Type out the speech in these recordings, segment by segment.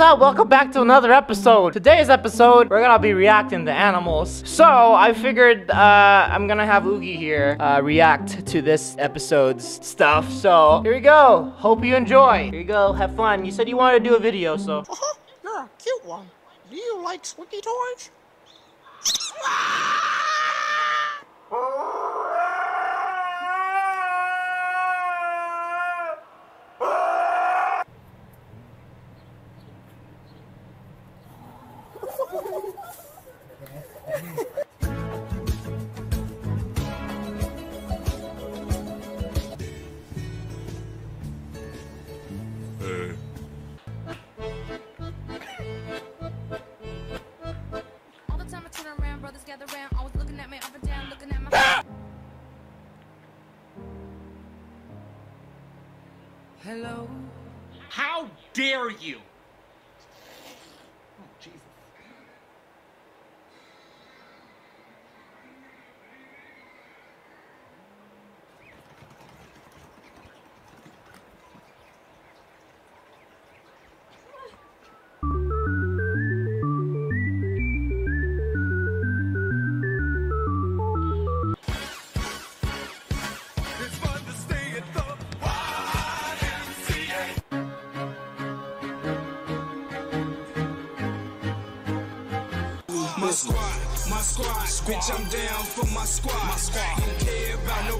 up? Welcome back to another episode. Today's episode, we're gonna be reacting to animals. So I figured uh, I'm gonna have Oogie here uh, react to this episode's stuff. So here we go. Hope you enjoy. Here you go. Have fun. You said you wanted to do a video, so. You're a cute one. Do you like squeaky toys? Hello. How dare you? My squad, my squad, bitch, I'm down for my squad. My squad, don't care about no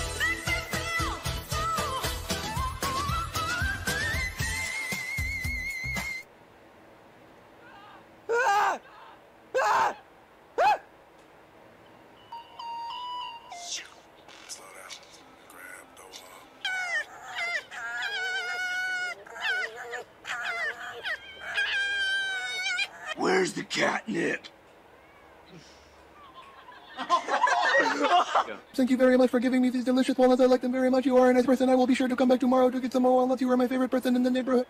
Where's the catnip? Thank you very much for giving me these delicious walnuts. I like them very much. You are a nice person. I will be sure to come back tomorrow to get some more walnuts. You are my favorite person in the neighborhood.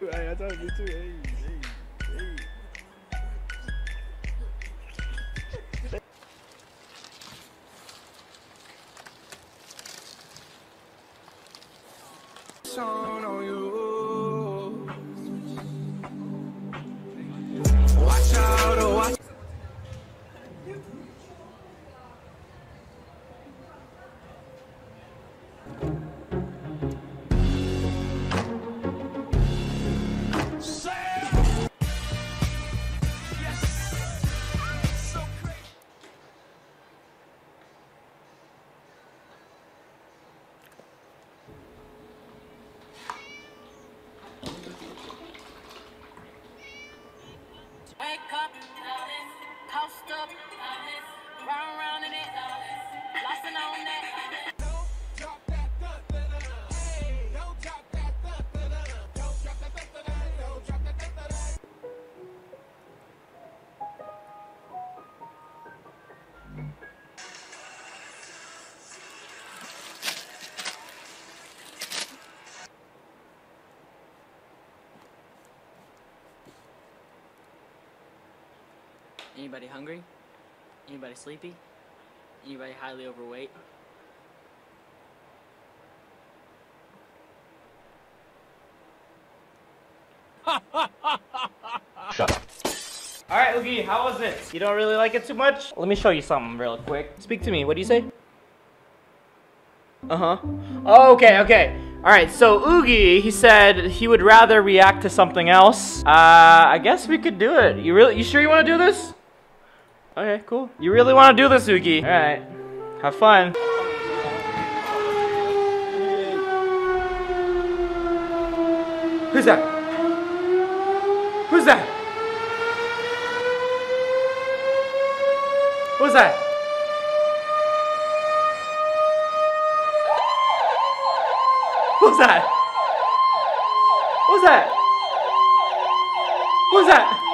Shone on you. Anybody hungry? Anybody sleepy? Anybody highly overweight? Shut. up. All right, Oogie, how was it? You don't really like it too much? Let me show you something real quick. Speak to me. What do you say? Uh-huh. Oh, okay, okay. All right, so Oogie, he said he would rather react to something else. Uh, I guess we could do it. You really, you sure you want to do this? Okay, cool. You really want to do this, Oogie? All right. Have fun. Who's that? Who's that? Who's that? Who's that? Who's that? What's that?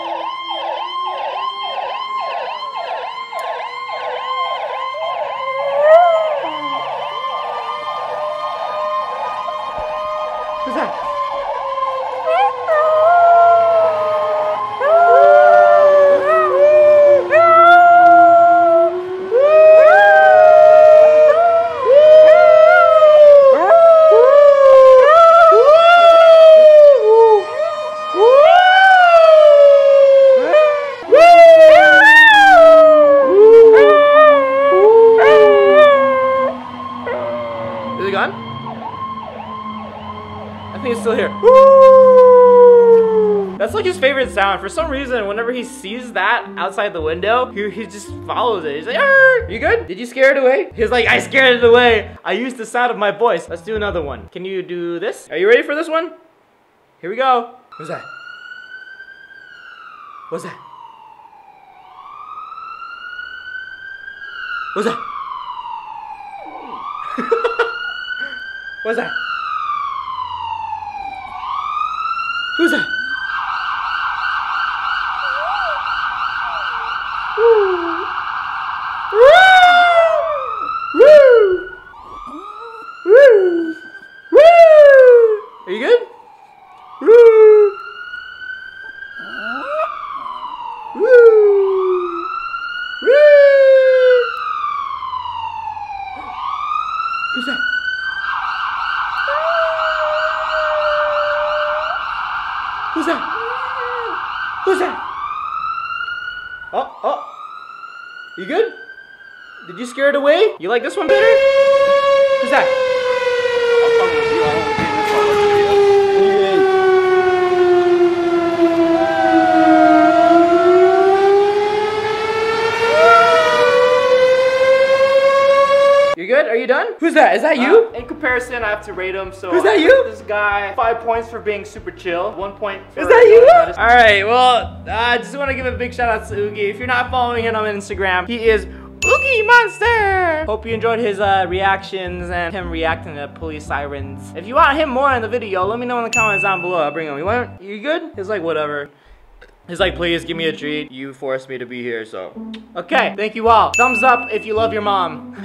Is it gone? I think it's still here. That's like his favorite sound. For some reason, whenever he sees that outside the window, he, he just follows it. He's like, "Arr!" you good? Did you scare it away? He's like, I scared it away. I used the sound of my voice. Let's do another one. Can you do this? Are you ready for this one? Here we go. What's that? What's that? What's that? What's that? Who's that? Are you good? Who's that? You good? Did you scare it away? You like this one better? Who's that? You good? Are you done? Who's that? Is that you? in comparison, I have to rate him. So Is that I you? This guy five points for being super chill. One point. For Is that you? All right. Well, I just want to give a big shout out to Oogie. If you're not following him on Instagram, he is Oogie Monster. Hope you enjoyed his uh, reactions and him reacting to police sirens. If you want him more in the video, let me know in the comments down below. I'll bring him. You want? You good? He's like whatever. He's like, please give me a treat. You forced me to be here, so. Okay, thank you all. Thumbs up if you love your mom.